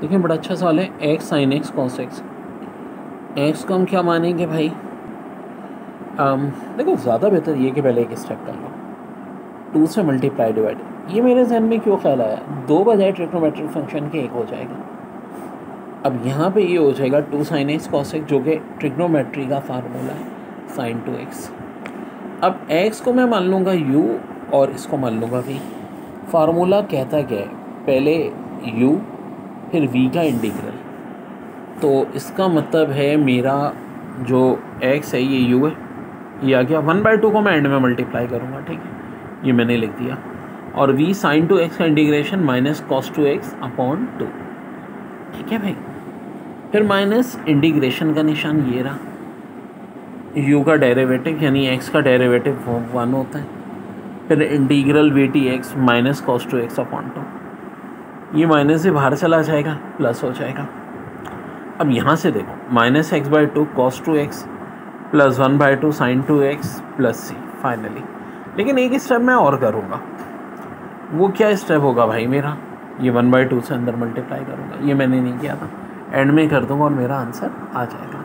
देखिए बड़ा अच्छा सवाल है x sine x cos x x को हम क्या मानेंगे भाई? um, देखो ज़्यादा बेहतर ये कि पहले एक स्टेप कर लो। टू से मल्टीप्लाई डिवाइड ये मेरे जहन में क्यों ख्याल आया? दो बजाय ट्रिग्नोमेट्रिक फ़ंक्शन के एक हो जाएगा। अब यहाँ पे ये हो जाएगा two sine x cos x जो कि ट्रिग्नोमेट्री का फार्मूला है साइन टू एक्स अब एक्स को मैं मान लूँगा यू और इसको मान लूँगा वी फार्मूला कहता क्या है? पहले यू फिर वी का इंटीग्रल तो इसका मतलब है मेरा जो एक्स है, ये यू है। ये आ गया। वन बाई टू को मैं एंड में मल्टीप्लाई करूँगा, ठीक है? ये मैंने लिख दिया। और वी साइन टू एक्स का integration minus cos two x upon two ठीक है भाई? फिर माइनस इंटीग्रेशन का निशान ये रहा। यू का डेरिवेटिव यानी एक्स का डेरिवेटिव वन होता है। फिर integral v t x minus cos two x upon two ये माइनस से बाहर चला जाएगा, प्लस हो जाएगा। अब यहाँ से देखो, minus x by two cos two x plus one by two sine two x plus c finally लेकिन एक स्टेप मैं और करूँगा। वो क्या स्टेप होगा भाई मेरा? ये वन बाई टू से अंदर मल्टीप्लाई करूँगा। ये मैंने नहीं किया था। एंड में कर दूँगा और मेरा आंसर आ जाएगा।